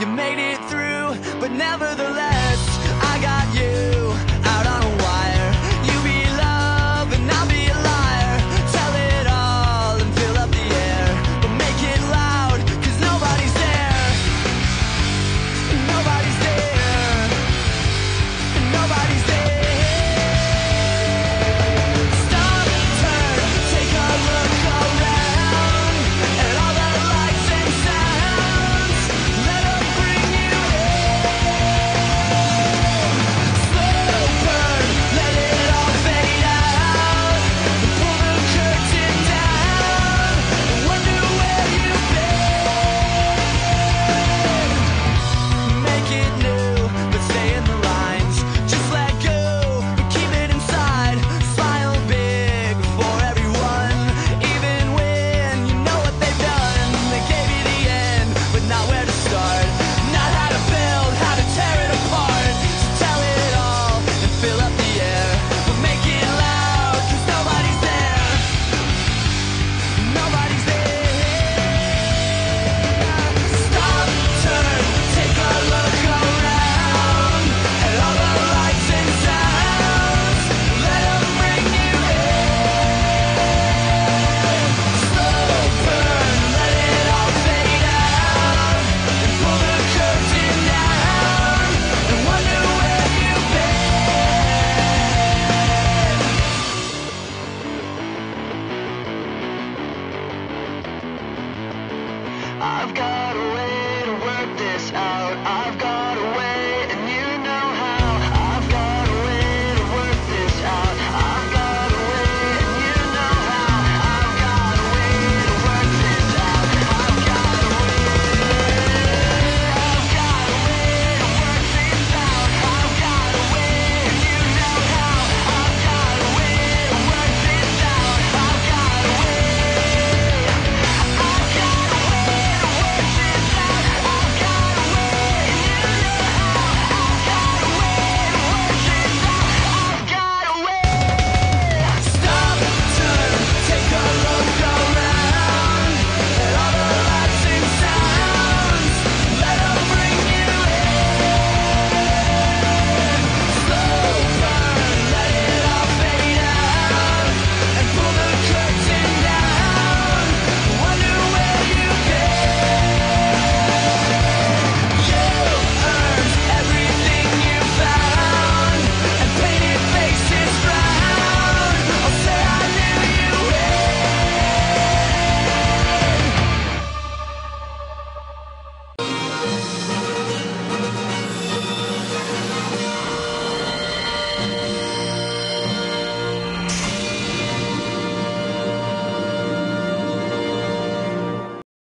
You made it through, but nevertheless out. I've